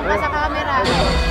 Ka sa camera.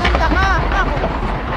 Ganda ka. Ako.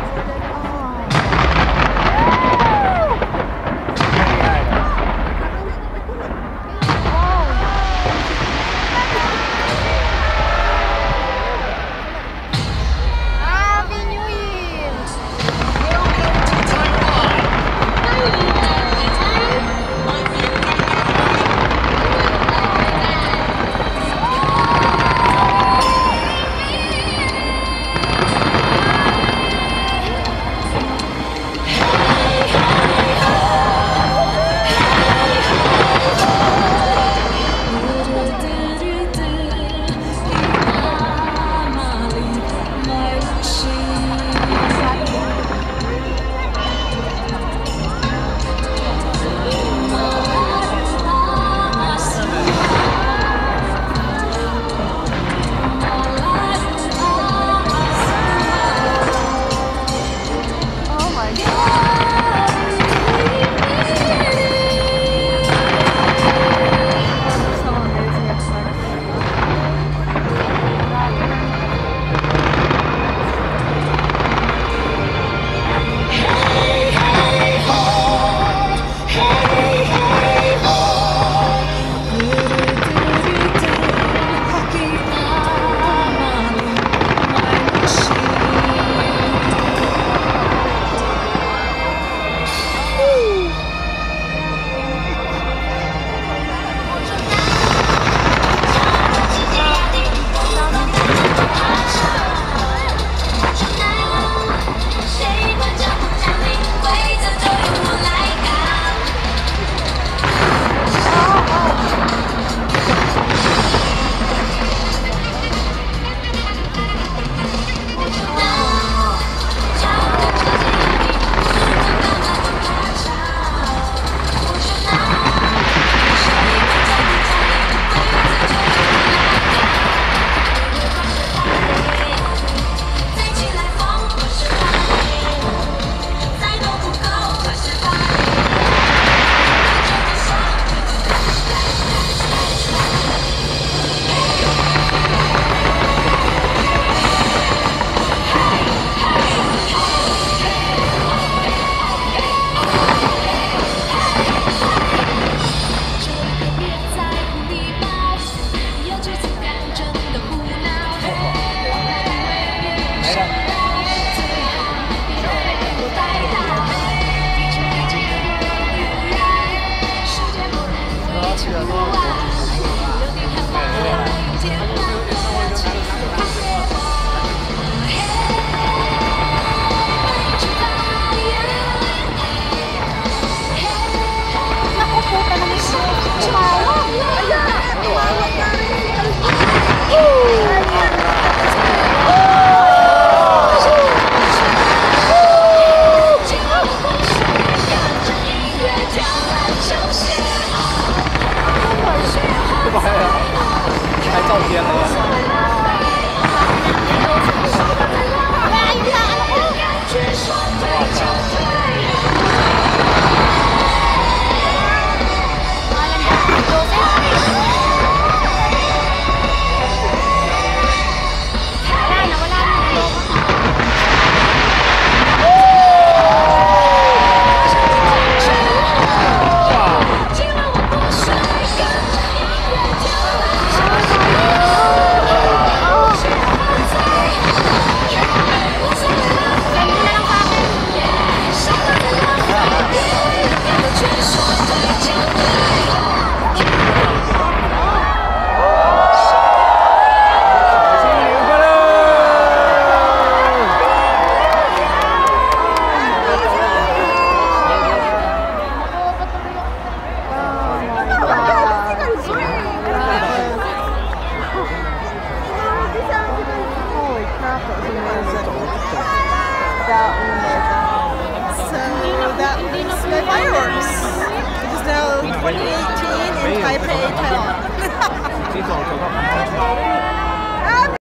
对，拍照片了。请，请您开拍，太老了，哈哈哈！